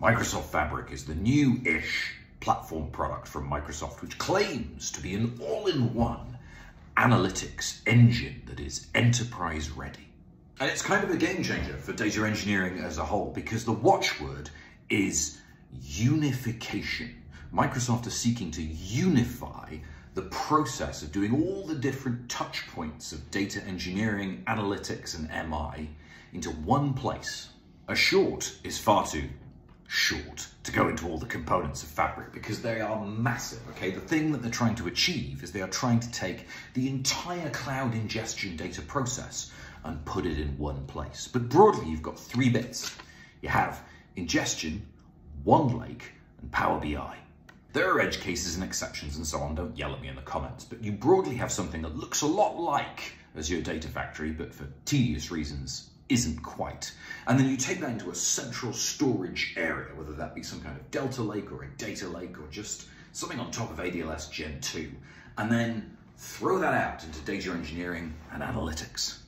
Microsoft Fabric is the new-ish platform product from Microsoft which claims to be an all-in-one analytics engine that is enterprise ready. And it's kind of a game changer for data engineering as a whole because the watchword is unification. Microsoft is seeking to unify the process of doing all the different touch points of data engineering, analytics, and MI into one place. A short is far too short to go into all the components of Fabric because they are massive, okay? The thing that they're trying to achieve is they are trying to take the entire cloud ingestion data process and put it in one place. But broadly, you've got three bits. You have ingestion, OneLake, and Power BI. There are edge cases and exceptions and so on, don't yell at me in the comments, but you broadly have something that looks a lot like Azure Data Factory, but for tedious reasons isn't quite. And then you take that into a central storage area, whether that be some kind of Delta Lake or a data lake or just something on top of ADLS Gen 2, and then throw that out into data engineering and analytics.